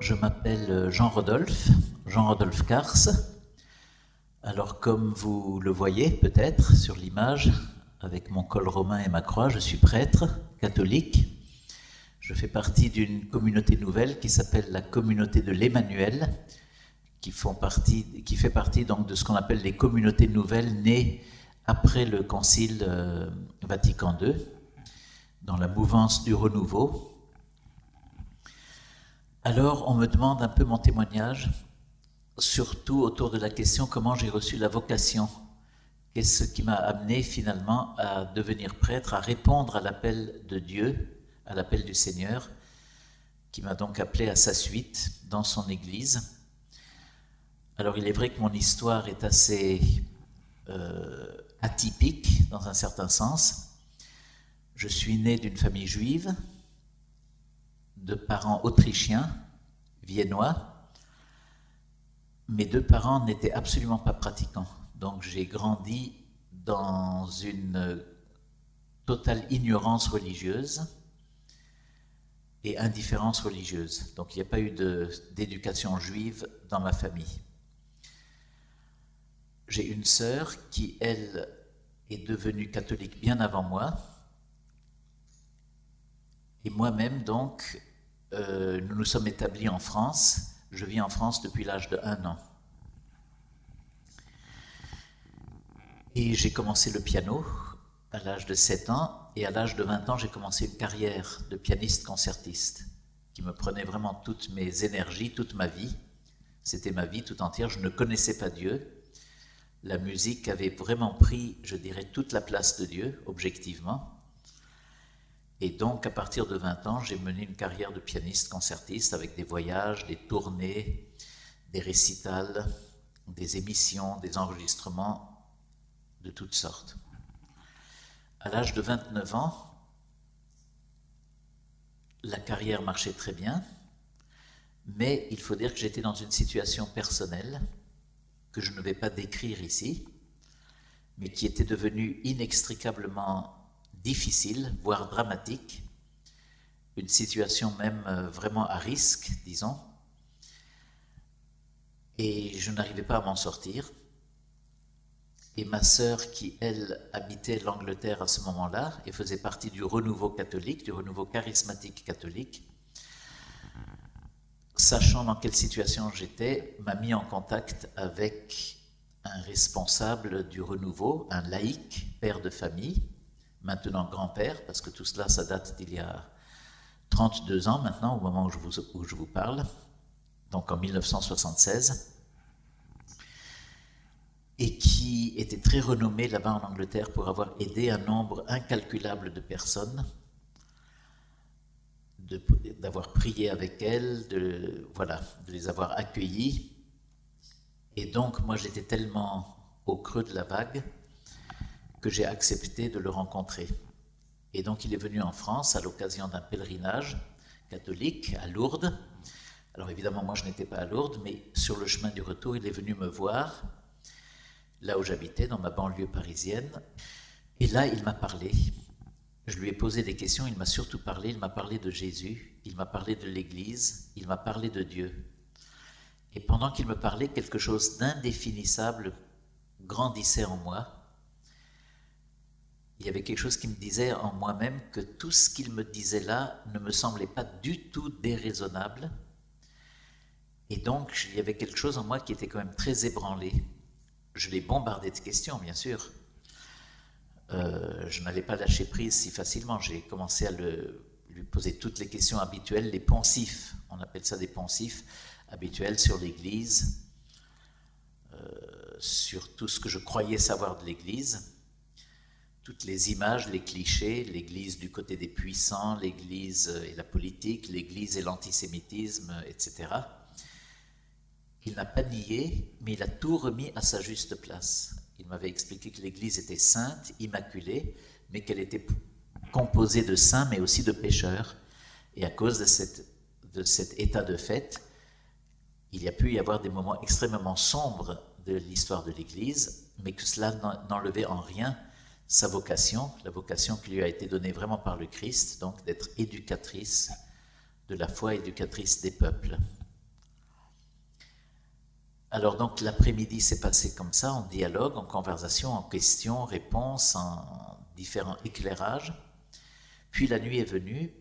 Je m'appelle Jean-Rodolphe, Jean-Rodolphe Cars. Alors comme vous le voyez peut-être sur l'image, avec mon col romain et ma croix, je suis prêtre catholique. Je fais partie d'une communauté nouvelle qui s'appelle la communauté de l'Emmanuel, qui, qui fait partie donc de ce qu'on appelle les communautés nouvelles nées après le Concile euh, Vatican II, dans la mouvance du renouveau. Alors, on me demande un peu mon témoignage, surtout autour de la question comment j'ai reçu la vocation? Qu'est-ce qui m'a amené finalement à devenir prêtre, à répondre à l'appel de Dieu, à l'appel du Seigneur, qui m'a donc appelé à sa suite dans son Église? Alors, il est vrai que mon histoire est assez euh, atypique dans un certain sens. Je suis né d'une famille juive, de parents autrichiens, viennois. Mes deux parents n'étaient absolument pas pratiquants. Donc j'ai grandi dans une totale ignorance religieuse et indifférence religieuse. Donc il n'y a pas eu d'éducation juive dans ma famille. J'ai une sœur qui, elle, est devenue catholique bien avant moi. Et moi-même, donc, euh, nous nous sommes établis en France. Je vis en France depuis l'âge de 1 an. Et j'ai commencé le piano à l'âge de 7 ans. Et à l'âge de 20 ans, j'ai commencé une carrière de pianiste concertiste qui me prenait vraiment toutes mes énergies, toute ma vie. C'était ma vie tout entière. Je ne connaissais pas Dieu. La musique avait vraiment pris, je dirais, toute la place de Dieu, objectivement. Et donc, à partir de 20 ans, j'ai mené une carrière de pianiste concertiste avec des voyages, des tournées, des récitals, des émissions, des enregistrements de toutes sortes. À l'âge de 29 ans, la carrière marchait très bien, mais il faut dire que j'étais dans une situation personnelle que je ne vais pas décrire ici, mais qui était devenue inextricablement difficile, voire dramatique, une situation même euh, vraiment à risque, disons. Et je n'arrivais pas à m'en sortir. Et ma sœur, qui elle habitait l'Angleterre à ce moment-là et faisait partie du renouveau catholique, du renouveau charismatique catholique, sachant dans quelle situation j'étais, m'a mis en contact avec un responsable du renouveau, un laïc, père de famille, maintenant grand-père, parce que tout cela, ça date d'il y a 32 ans maintenant, au moment où je vous, parle, donc en 1976, et qui était très renommé là-bas en Angleterre pour avoir aidé un nombre incalculable de personnes, d'avoir prié avec elles, de, voilà, de les avoir accueillies. Et donc, moi, j'étais tellement au creux de la vague que j'ai accepté de le rencontrer. Et donc il est venu en France à l'occasion d'un pèlerinage catholique à Lourdes. Alors évidemment, moi je n'étais pas à Lourdes, mais sur le chemin du retour, il est venu me voir, là où j'habitais, dans ma banlieue parisienne. Et là, il m'a parlé. Je lui ai posé des questions, il m'a surtout parlé, il m'a parlé de Jésus, il m'a parlé de l'Église, il m'a parlé de Dieu. Et pendant qu'il me parlait, quelque chose d'indéfinissable grandissait en moi il y avait quelque chose qui me disait en moi-même que tout ce qu'il me disait là ne me semblait pas du tout déraisonnable. Et donc, il y avait quelque chose en moi qui était quand même très ébranlé. Je l'ai bombardé de questions, bien sûr. Euh, je n'allais pas lâcher prise si facilement. J'ai commencé à lui poser toutes les questions habituelles, les poncifs, on appelle ça des poncifs habituels sur l'Église, euh, sur tout ce que je croyais savoir de l'Église toutes les images, les clichés, l'Église du côté des puissants, l'Église et la politique, l'Église et l'antisémitisme, etc. Il n'a pas nié, mais il a tout remis à sa juste place. Il m'avait expliqué que l'Église était sainte, immaculée, mais qu'elle était composée de saints, mais aussi de pécheurs. Et à cause de, cet état de fait, il y a pu y avoir des moments extrêmement sombres de l'histoire de l'Église, mais que cela n'enlevait en rien sa vocation, la vocation qui lui a été donnée vraiment par le Christ, donc d'être éducatrice de la foi éducatrice des peuples. Alors donc l'après-midi s'est passé comme ça, en dialogue, en conversation, en questions, réponses, en différents éclairages. Puis la nuit est venue,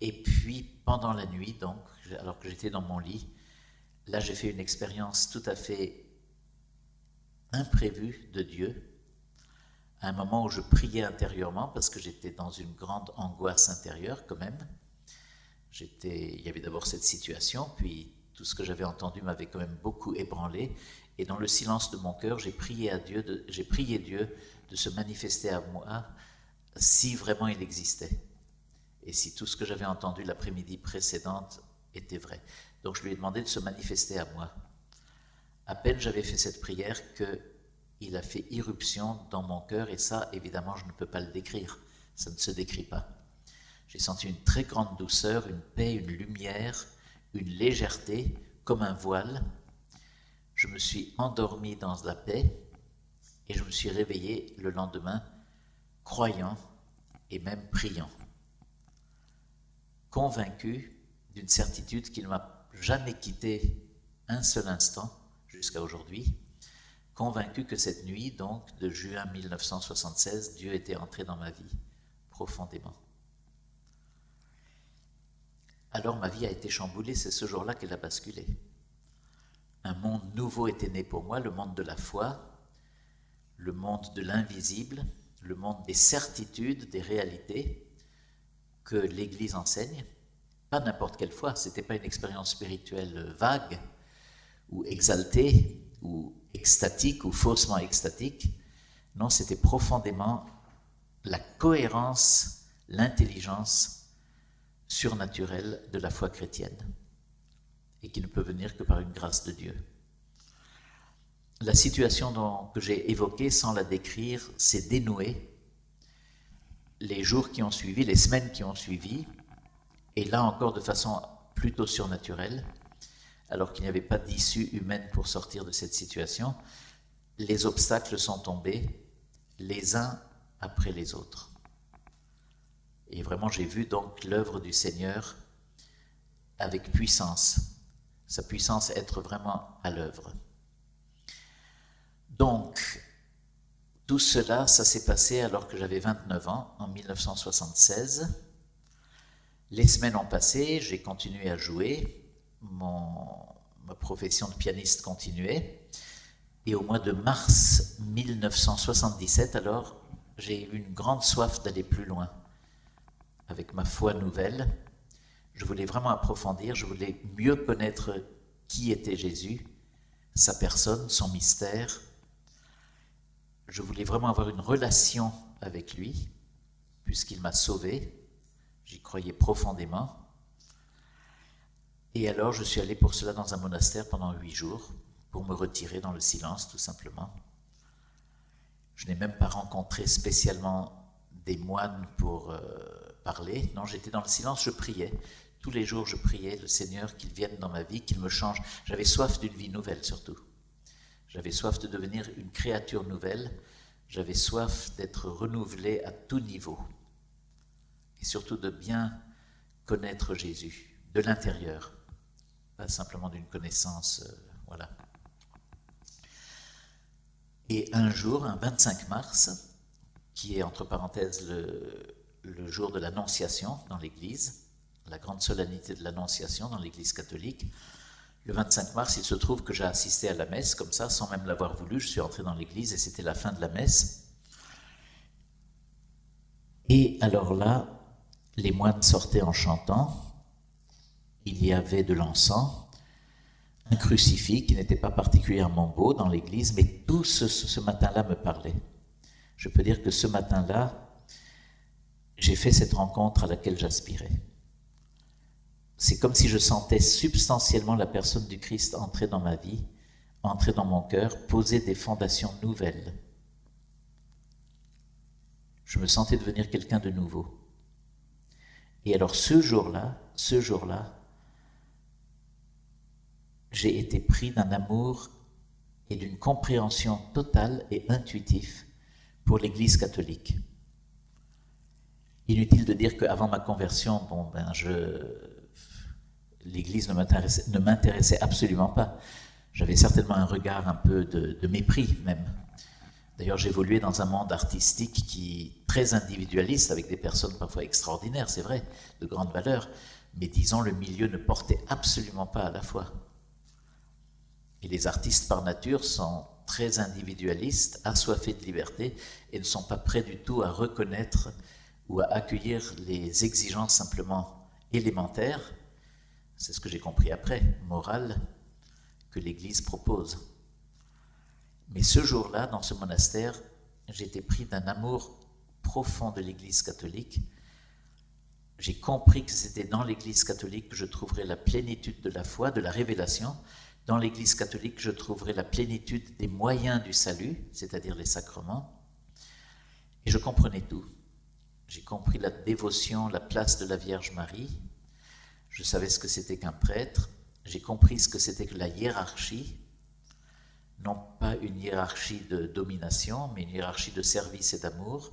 et puis pendant la nuit, donc, alors que j'étais dans mon lit, là j'ai fait une expérience tout à fait imprévue de Dieu, à un moment où je priais intérieurement parce que j'étais dans une grande angoisse intérieure quand même. J'étais, il y avait d'abord cette situation, puis tout ce que j'avais entendu m'avait quand même beaucoup ébranlé. Et dans le silence de mon cœur, j'ai prié à Dieu, j'ai prié Dieu de se manifester à moi si vraiment il existait. Et si tout ce que j'avais entendu l'après-midi précédente était vrai. Donc je lui ai demandé de se manifester à moi. À peine j'avais fait cette prière que il a fait irruption dans mon cœur et ça, évidemment, je ne peux pas le décrire. Ça ne se décrit pas. J'ai senti une très grande douceur, une paix, une lumière, une légèreté, comme un voile. Je me suis endormi dans la paix et je me suis réveillé le lendemain croyant et même priant, convaincu d'une certitude qui ne m'a jamais quitté un seul instant jusqu'à aujourd'hui, convaincu que cette nuit, donc de juin 1976, Dieu était entré dans ma vie profondément. Alors ma vie a été chamboulée, c'est ce jour-là qu'elle a basculé. Un monde nouveau était né pour moi, le monde de la foi, le monde de l'invisible, le monde des certitudes, des réalités que l'Église enseigne. Pas n'importe quelle foi, ce n'était pas une expérience spirituelle vague ou exaltée ou extatique ou faussement extatique. Non, c'était profondément la cohérence, l'intelligence surnaturel de la foi chrétienne et qui ne peut venir que par une grâce de Dieu. La situation que j'ai évoquée, sans la décrire, s'est dénouée les jours qui ont suivi, les semaines qui ont suivi, et là encore de façon plutôt surnaturelle, alors qu'il n'y avait pas d'issue humaine pour sortir de cette situation, les obstacles sont tombés les uns après les autres. Et vraiment, j'ai vu donc l'œuvre du Seigneur avec puissance, sa puissance être vraiment à l'œuvre. Donc, tout cela, ça s'est passé alors que j'avais 29 ans, en 1976. Les semaines ont passé, j'ai continué à jouer, ma profession de pianiste continuait, et au mois de mars 1977, alors, j'ai eu une grande soif d'aller plus loin avec ma foi nouvelle. Je voulais vraiment approfondir, je voulais mieux connaître qui était Jésus, sa personne, son mystère. Je voulais vraiment avoir une relation avec lui, puisqu'il m'a sauvé. J'y croyais profondément. Et alors, je suis allé pour cela dans un monastère pendant huit jours, pour me retirer dans le silence, tout simplement. Je n'ai même pas rencontré spécialement des moines pour euh, parler. Non, j'étais dans le silence, je priais. Tous les jours, je priais le Seigneur qu'il vienne dans ma vie, qu'il me change. J'avais soif d'une vie nouvelle surtout. J'avais soif de devenir une créature nouvelle. J'avais soif d'être renouvelé à tout niveau. Et surtout de bien connaître Jésus, de l'intérieur, pas simplement d'une connaissance, euh, voilà. Et un jour, un 25 mars, qui est entre parenthèses le, le jour de l'Annonciation dans l'Église, la grande solennité de l'Annonciation dans l'Église catholique. Le 25 mars, il se trouve que j'ai assisté à la messe, comme ça, sans même l'avoir voulu. Je suis entré dans l'Église et c'était la fin de la messe. Et alors là, les moines sortaient en chantant. Il y avait de l'encens, un crucifix qui n'était pas particulièrement beau dans l'église, mais tout ce, ce matin-là me parlait. Je peux dire que ce matin-là, j'ai fait cette rencontre à laquelle j'aspirais. C'est comme si je sentais substantiellement la personne du Christ entrer dans ma vie, entrer dans mon cœur, poser des fondations nouvelles. Je me sentais devenir quelqu'un de nouveau. Et alors ce jour-là, ce jour-là, j'ai été pris d'un amour et d'une compréhension totale et intuitive pour l'Église catholique. Inutile de dire qu'avant ma conversion, bon, ben, je, l'Église ne m'intéressait absolument pas. J'avais certainement un regard un peu de, mépris même. D'ailleurs, j'évoluais dans un monde artistique qui très individualiste, avec des personnes parfois extraordinaires, c'est vrai, de grande valeur, mais disons le milieu ne portait absolument pas à la foi. Et les artistes par nature sont très individualistes, assoiffés de liberté et ne sont pas prêts du tout à reconnaître ou à accueillir les exigences simplement élémentaires, c'est ce que j'ai compris après, morales, que l'Église propose. Mais ce jour-là, dans ce monastère, j'étais pris d'un amour profond de l'Église catholique. J'ai compris que c'était dans l'Église catholique que je trouverais la plénitude de la foi, de la révélation. Dans l'Église catholique, je trouverais la plénitude des moyens du salut, c'est-à-dire les sacrements. Et je comprenais tout. J'ai compris la dévotion, la place de la Vierge Marie. Je savais ce que c'était qu'un prêtre. J'ai compris ce que c'était que la hiérarchie. Non pas une hiérarchie de domination, mais une hiérarchie de service et d'amour.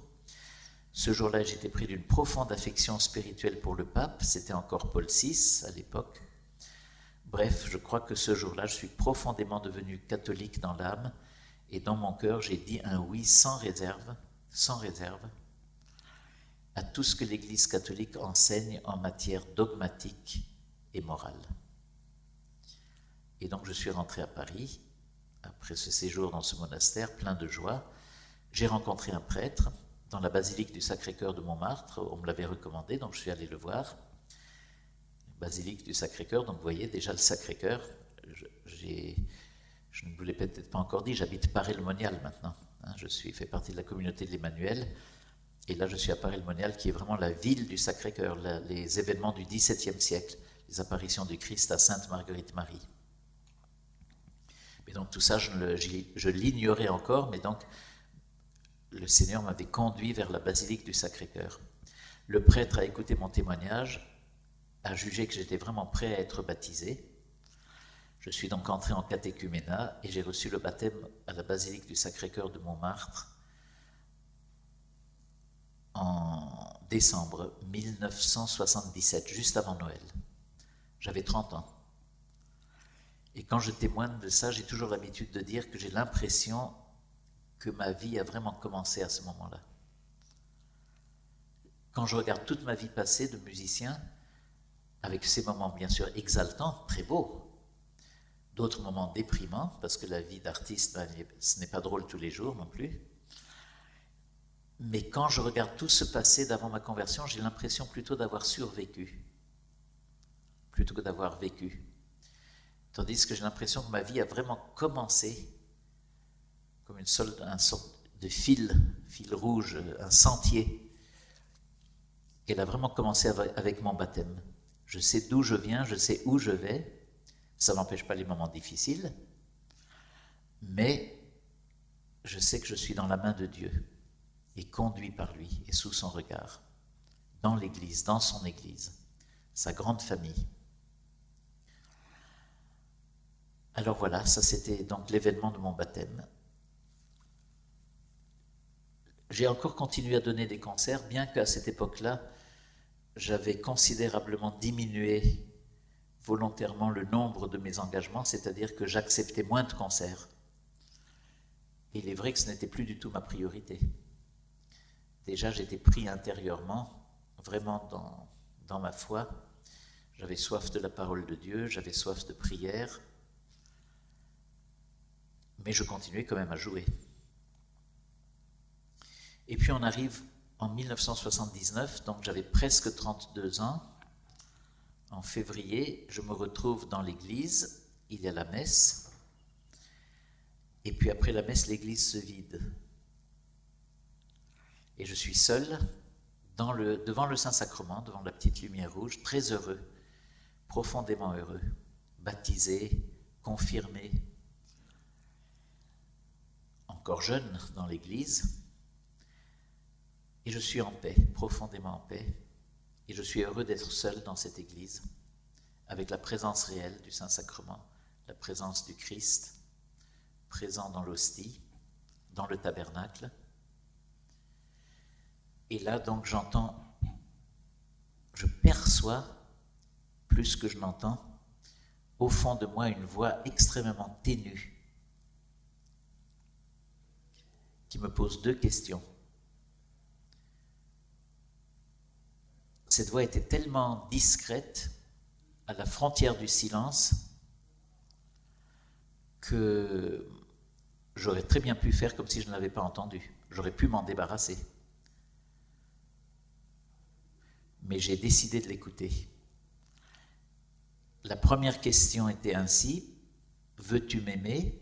Ce jour-là, j'étais pris d'une profonde affection spirituelle pour le pape. C'était encore Paul VI à l'époque. Bref, je crois que ce jour-là, je suis profondément devenu catholique dans l'âme. Et dans mon cœur, j'ai dit un oui sans réserve, sans réserve, à tout ce que l'Église catholique enseigne en matière dogmatique et morale. Et donc je suis rentré à Paris, après ce séjour dans ce monastère, plein de joie. J'ai rencontré un prêtre dans la basilique du Sacré-Cœur de Montmartre, on me l'avait recommandé, donc je suis allé le voir. Basilique du Sacré-Cœur, donc vous voyez déjà le Sacré-Cœur, je ne vous l'ai peut-être pas encore dit, j'habite Paris-le-Monial maintenant. Hein, je suis fait partie de la communauté de l'Emmanuel. Et là, je suis à Paris-le-Monial, qui est vraiment la ville du Sacré-Cœur, les événements du XVIIe siècle, les apparitions du Christ à Sainte-Marguerite-Marie. Mais donc tout ça, je, l'ignorais encore, mais donc le Seigneur m'avait conduit vers la basilique du Sacré-Cœur. Le prêtre a écouté mon témoignage, a jugé que j'étais vraiment prêt à être baptisé. Je suis donc entré en catéchuménat et j'ai reçu le baptême à la basilique du Sacré-Cœur de Montmartre en décembre 1977, juste avant Noël. J'avais 30 ans. Et quand je témoigne de ça, j'ai toujours l'habitude de dire que j'ai l'impression que ma vie a vraiment commencé à ce moment-là. Quand je regarde toute ma vie passée de musicien, avec ces moments bien sûr exaltants, très beaux, d'autres moments déprimants, parce que la vie d'artiste, ce n'est pas drôle tous les jours non plus, mais quand je regarde tout ce passé d'avant ma conversion, j'ai l'impression plutôt d'avoir survécu, plutôt que d'avoir vécu. Tandis que j'ai l'impression que ma vie a vraiment commencé comme une sorte, de fil, fil rouge, un sentier. Elle a vraiment commencé avec mon baptême. Je sais d'où je viens, je sais où je vais. Ça n'empêche pas les moments difficiles, mais je sais que je suis dans la main de Dieu et conduit par lui et sous son regard, dans l'Église, dans son Église, sa grande famille. Alors voilà, ça c'était donc l'événement de mon baptême. J'ai encore continué à donner des concerts, bien qu'à cette époque-là, j'avais considérablement diminué volontairement le nombre de mes engagements, c'est-à-dire que j'acceptais moins de concerts. il est vrai que ce n'était plus du tout ma priorité déjà j'étais pris intérieurement, vraiment dans, dans ma foi. J'avais soif de la parole de Dieu, j'avais soif de prière, mais je continuais quand même à jouer. Et puis on arrive en 1979, donc j'avais presque 32 ans. En février, je me retrouve dans l'église, il y a la messe, et puis après la messe, l'église se vide. Et je suis seul devant le Saint-Sacrement, devant la petite lumière rouge, très heureux, profondément heureux, baptisé, confirmé, encore jeune dans l'Église. Et je suis en paix, profondément en paix. Et je suis heureux d'être seul dans cette Église, avec la présence réelle du Saint-Sacrement, la présence du Christ, présent dans l'hostie, dans le tabernacle et là, donc, j'entends, je perçois plus que je n'entends, au fond de moi une voix extrêmement ténue qui me pose deux questions. Cette voix était tellement discrète, à la frontière du silence, que j'aurais très bien pu faire comme si je ne l'avais pas entendu. J'aurais pu m'en débarrasser. Mais j'ai décidé de l'écouter. La première question était ainsi, veux-tu m'aimer?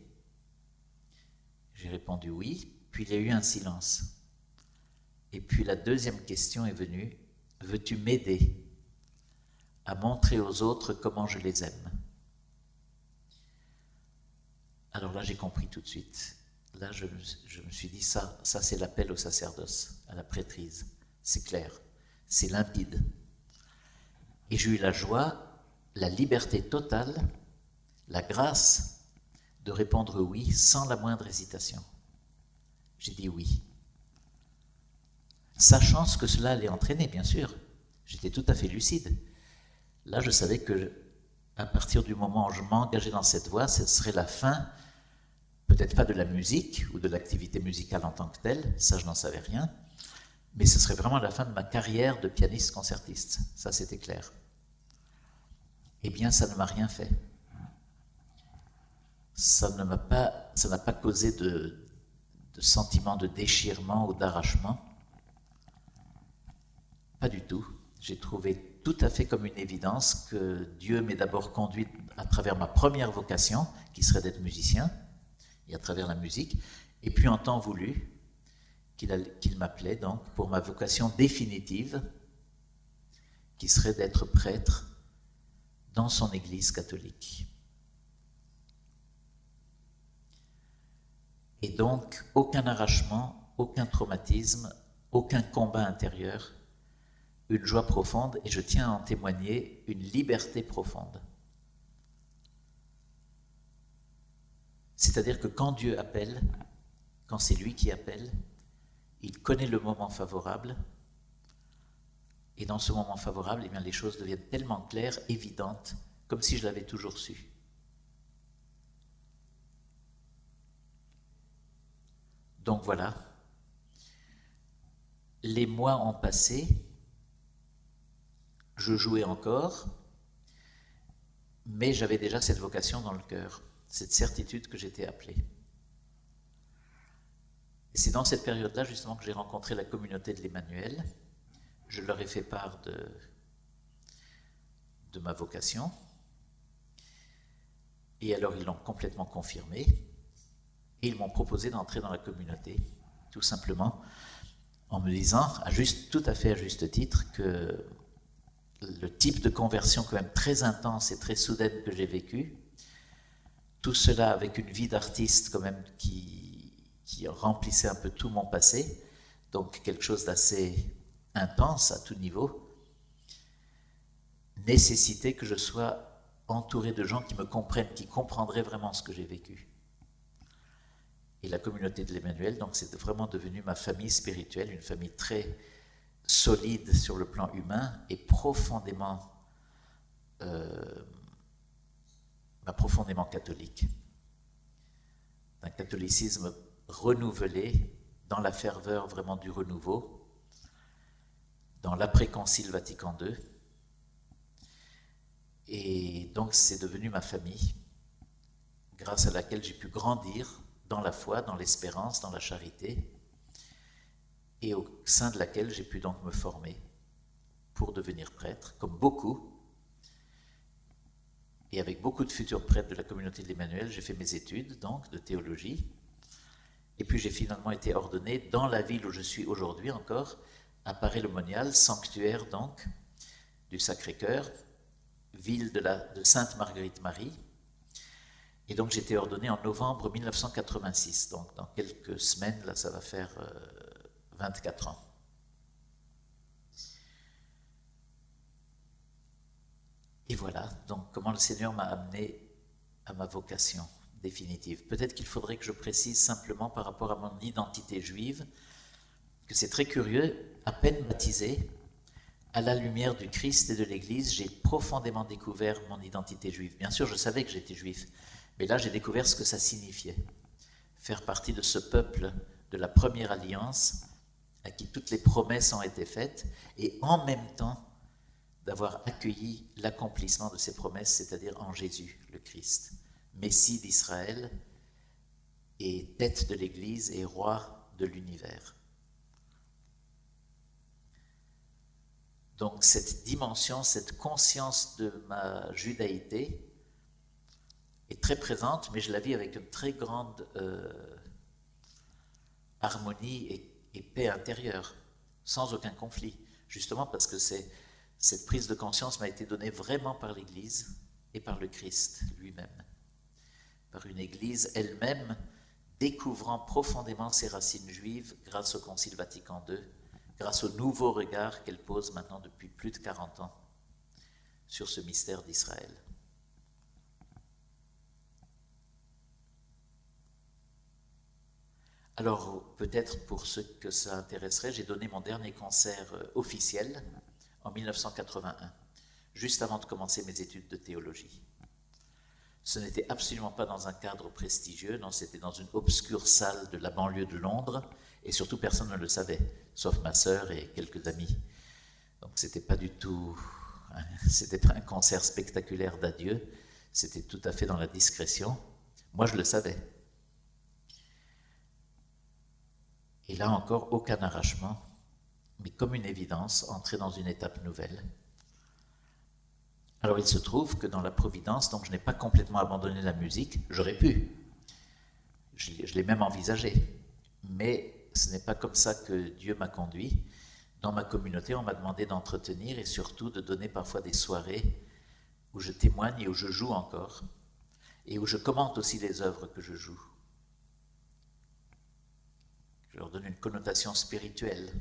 J'ai répondu oui, puis il y a eu un silence. Et puis la deuxième question est venue, veux-tu m'aider à montrer aux autres comment je les aime? Alors là, j'ai compris tout de suite. Là, je, me suis dit, ça, ça c'est l'appel au sacerdoce, à la prêtrise. C'est clair, c'est limpide. Et j'ai eu la joie la liberté totale, la grâce de répondre oui sans la moindre hésitation. J'ai dit oui. Sachant ce que cela allait entraîner, bien sûr. J'étais tout à fait lucide. Là, je savais que à partir du moment où je m'engageais dans cette voie, ce serait la fin, peut-être pas de la musique ou de l'activité musicale en tant que telle, ça je n'en savais rien, mais ce serait vraiment la fin de ma carrière de pianiste concertiste. Ça, c'était clair eh bien, ça ne m'a rien fait. Ça ne m'a pas, ça n'a pas causé de, de sentiment de déchirement ou d'arrachement. Pas du tout. J'ai trouvé tout à fait comme une évidence que Dieu m'ait d'abord conduit à travers ma première vocation, qui serait d'être musicien, et à travers la musique, et puis en temps voulu, qu'il m'appelait donc pour ma vocation définitive, qui serait d'être prêtre dans son Église catholique. Et donc, aucun arrachement, aucun traumatisme, aucun combat intérieur, une joie profonde, et je tiens à en témoigner, une liberté profonde. C'est-à-dire que quand Dieu appelle, quand c'est lui qui appelle, il connaît le moment favorable, et dans ce moment favorable, eh les choses deviennent tellement claires, évidentes, comme si je l'avais toujours su. Donc voilà, les mois ont passé, je jouais encore, mais j'avais déjà cette vocation dans le cœur, cette certitude que j'étais appelé. C'est dans cette période-là justement que j'ai rencontré la communauté de l'Emmanuel je leur ai fait part de, ma vocation. Et alors ils l'ont complètement confirmé. Et ils m'ont proposé d'entrer dans la communauté, tout simplement, en me disant, tout à fait à juste titre, que le type de conversion quand même très intense et très soudaine que j'ai vécu, tout cela avec une vie d'artiste quand même qui, qui remplissait un peu tout mon passé, donc quelque chose d'assez intense à tout niveau, nécessité que je sois entouré de gens qui me comprennent, qui comprendraient vraiment ce que j'ai vécu. Et la communauté de l'Emmanuel, donc c'est vraiment devenu ma famille spirituelle, une famille très solide sur le plan humain et profondément, euh, bah, profondément catholique. Un catholicisme renouvelé dans la ferveur vraiment du renouveau, dans l'après-concile Vatican II. Et donc c'est devenu ma famille, grâce à laquelle j'ai pu grandir dans la foi, dans l'espérance, dans la charité, et au sein de laquelle j'ai pu donc me former pour devenir prêtre, comme beaucoup. Et avec beaucoup de futurs prêtres de la communauté de l'Emmanuel, j'ai fait mes études donc de théologie. Et puis j'ai finalement été ordonné dans la ville où je suis aujourd'hui encore, à Paris-le-Monial, sanctuaire donc du Sacré-Cœur, ville de, la, de Sainte-Marguerite-Marie. Et donc j'étais ordonné en novembre 1986, donc dans quelques semaines, là ça va faire 24 euh, ans. Et voilà, donc comment le Seigneur m'a amené à ma vocation définitive. Peut-être qu'il faudrait que je précise simplement par rapport à mon identité juive, que c'est très curieux, à peine baptisé, à la lumière du Christ et de l'Église, j'ai profondément découvert mon identité juive. Bien sûr, je savais que j'étais juif, mais là, j'ai découvert ce que ça signifiait. Faire partie de ce peuple de la première alliance, à qui toutes les promesses ont été faites, et en même temps d'avoir accueilli l'accomplissement de ces promesses, c'est-à-dire en Jésus, le Christ, Messie d'Israël et tête de l'Église et roi de l'univers. Donc cette dimension, cette conscience de ma judaïté est très présente, mais je la vis avec une très grande euh, harmonie et, paix intérieure, sans aucun conflit, justement parce que cette prise de conscience m'a été donnée vraiment par l'Église et par le Christ lui-même, par une Église elle-même découvrant profondément ses racines juives grâce au Concile Vatican II grâce au nouveau regard qu'elle pose maintenant depuis plus de 40 ans sur ce mystère d'Israël. Alors, peut-être pour ceux que ça intéresserait, j'ai donné mon dernier concert euh, officiel en 1981, juste avant de commencer mes études de théologie. Ce n'était absolument pas dans un cadre prestigieux, non, c'était dans une obscure salle de la banlieue de Londres, et surtout personne ne le savait, sauf ma sœur et quelques amis. Donc c'était pas du tout, c'était un concert spectaculaire d'adieu, c'était tout à fait dans la discrétion. Moi je le savais. Et là encore, aucun arrachement, mais comme une évidence, entrer dans une étape nouvelle. Alors il se trouve que dans la Providence, donc je n'ai pas complètement abandonné la musique, j'aurais pu. Je, je l'ai même envisagé. Mais ce n'est pas comme ça que Dieu m'a conduit. Dans ma communauté, on m'a demandé d'entretenir et surtout de donner parfois des soirées où je témoigne et où je joue encore, et où je commente aussi les œuvres que je joue. Je leur donne une connotation spirituelle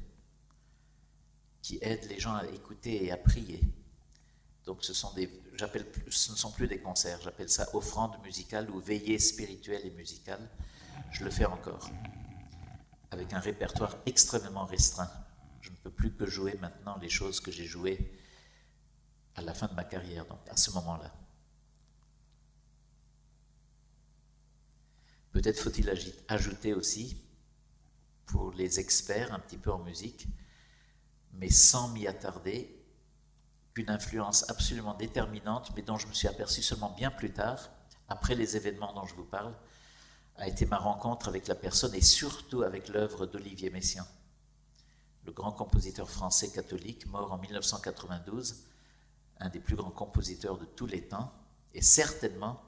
qui aide les gens à écouter et à prier. Donc ce sont des, j'appelle, ce ne sont plus des concerts, j'appelle ça offrande musicale ou veillée spirituelle et musicale. Je le fais encore avec un répertoire extrêmement restreint. Je ne peux plus que jouer maintenant les choses que j'ai jouées à la fin de ma carrière, donc à ce moment-là. Peut-être faut-il ajouter aussi, pour les experts un petit peu en musique, mais sans m'y attarder, qu'une influence absolument déterminante, mais dont je me suis aperçu seulement bien plus tard, après les événements dont je vous parle, a été ma rencontre avec la personne et surtout avec l'œuvre d'Olivier Messiaen, le grand compositeur français catholique, mort en 1992, un des plus grands compositeurs de tous les temps, et certainement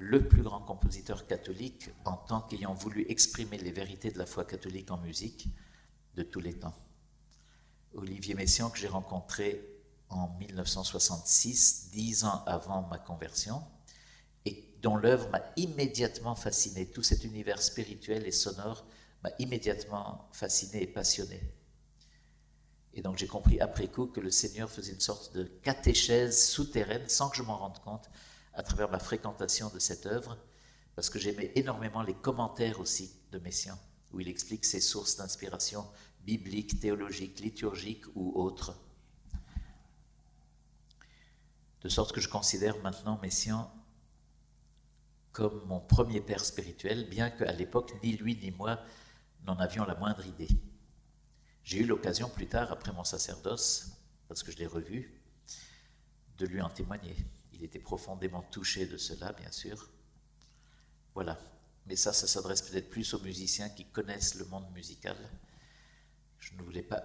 le plus grand compositeur catholique en tant qu'ayant voulu exprimer les vérités de la foi catholique en musique de tous les temps. Olivier Messiaen, que j'ai rencontré en 1966, dix ans avant ma conversion, dont l'œuvre m'a immédiatement fasciné. Tout cet univers spirituel et sonore m'a immédiatement fasciné et passionné. Et donc j'ai compris après coup que le Seigneur faisait une sorte de catéchèse souterraine, sans que je m'en rende compte, à travers ma fréquentation de cette œuvre, parce que j'aimais énormément les commentaires aussi de Messiaen, où il explique ses sources d'inspiration bibliques, théologiques, liturgiques ou autres. De sorte que je considère maintenant Messiaen comme mon premier père spirituel, bien qu'à l'époque, ni lui ni moi n'en avions la moindre idée. J'ai eu l'occasion plus tard, après mon sacerdoce, parce que je l'ai revu, de lui en témoigner. Il était profondément touché de cela, bien sûr. Voilà. Mais ça, ça s'adresse peut-être plus aux musiciens qui connaissent le monde musical. Je ne voulais pas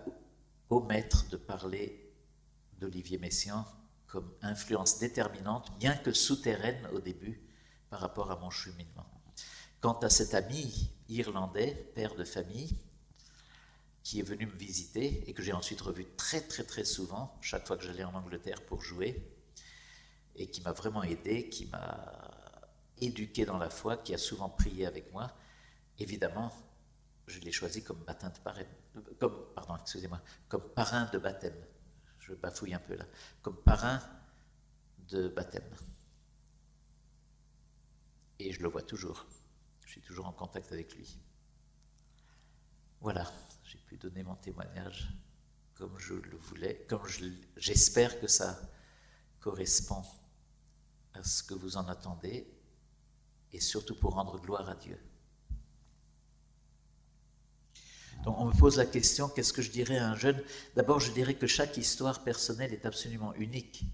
omettre de parler d'Olivier Messiaen comme influence déterminante, bien que souterraine au début, par rapport à mon cheminement. Quant à cet ami irlandais, père de famille, qui est venu me visiter et que j'ai ensuite revu très très très souvent, chaque fois que j'allais en Angleterre pour jouer, et qui m'a vraiment aidé, qui m'a éduqué dans la foi, qui a souvent prié avec moi, évidemment, je l'ai choisi comme parrain de baptême. Je bafouille un peu là, comme parrain de baptême. Et je le vois toujours. Je suis toujours en contact avec lui. Voilà, j'ai pu donner mon témoignage comme je le voulais, comme j'espère que ça correspond à ce que vous en attendez, et surtout pour rendre gloire à Dieu. Donc on me pose la question, qu'est-ce que je dirais à un jeune? D'abord, je dirais que chaque histoire personnelle est absolument unique.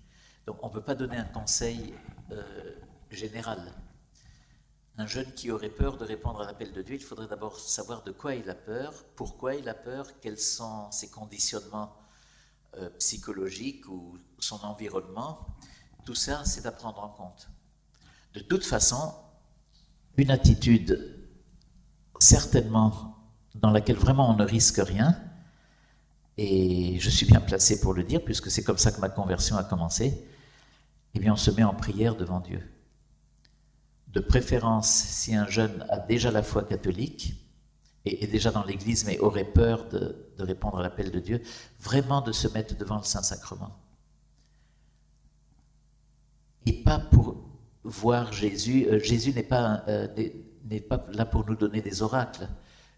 Donc on ne peut pas donner un conseil euh, général. Un jeune qui aurait peur de répondre à l'appel de Dieu, il faudrait d'abord savoir de quoi il a peur, pourquoi il a peur, quels sont ses conditionnements euh, psychologiques ou son environnement. Tout ça, c'est à prendre en compte. De toute façon, une attitude certainement dans laquelle vraiment on ne risque rien, et je suis bien placé pour le dire, puisque c'est comme ça que ma conversion a commencé, eh bien on se met en prière devant Dieu de préférence si un jeune a déjà la foi catholique et est déjà dans l'Église mais aurait peur de, répondre à l'appel de Dieu, vraiment de se mettre devant le Saint-Sacrement. Et pas pour voir Jésus. Euh, Jésus n'est pas, euh, pas là pour nous donner des oracles,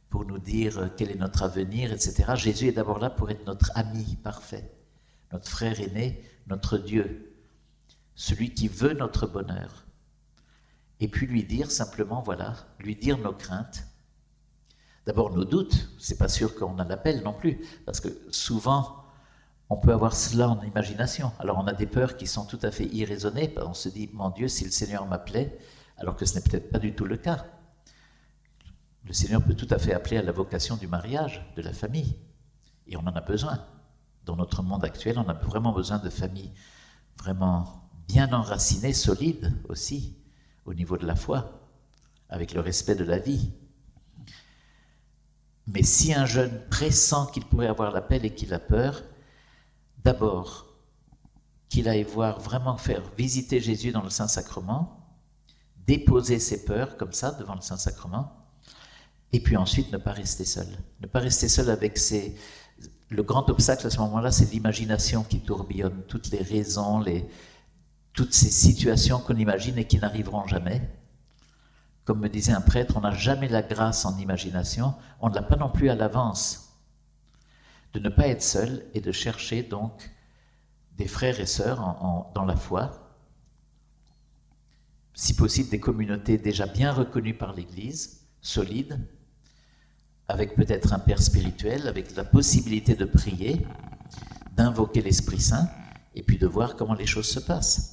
pour nous dire euh, quel est notre avenir, etc. Jésus est d'abord là pour être notre ami parfait, notre frère aîné, notre Dieu, celui qui veut notre bonheur et puis lui dire simplement, voilà, lui dire nos craintes. D'abord nos doutes, c'est pas sûr qu'on en appelle non plus, parce que souvent on peut avoir cela en imagination. Alors on a des peurs qui sont tout à fait irraisonnées, on se dit, mon Dieu, si le Seigneur m'appelait, alors que ce n'est peut-être pas du tout le cas. Le Seigneur peut tout à fait appeler à la vocation du mariage, de la famille, et on en a besoin. Dans notre monde actuel, on a vraiment besoin de familles vraiment bien enracinées, solides aussi au niveau de la foi, avec le respect de la vie. Mais si un jeune pressent qu'il pourrait avoir l'appel et qu'il a peur, d'abord qu'il aille voir, vraiment faire visiter Jésus dans le Saint-Sacrement, déposer ses peurs comme ça devant le Saint-Sacrement, et puis ensuite ne pas rester seul. Ne pas rester seul avec ses... Le grand obstacle à ce moment-là, c'est l'imagination qui tourbillonne, toutes les raisons, toutes ces situations qu'on imagine et qui n'arriveront jamais. Comme me disait un prêtre, on n'a jamais la grâce en imagination, on ne l'a pas non plus à l'avance. De ne pas être seul et de chercher donc des frères et sœurs dans la foi, si possible des communautés déjà bien reconnues par l'Église, solides, avec peut-être un père spirituel, avec la possibilité de prier, d'invoquer l'Esprit Saint, et puis de voir comment les choses se passent.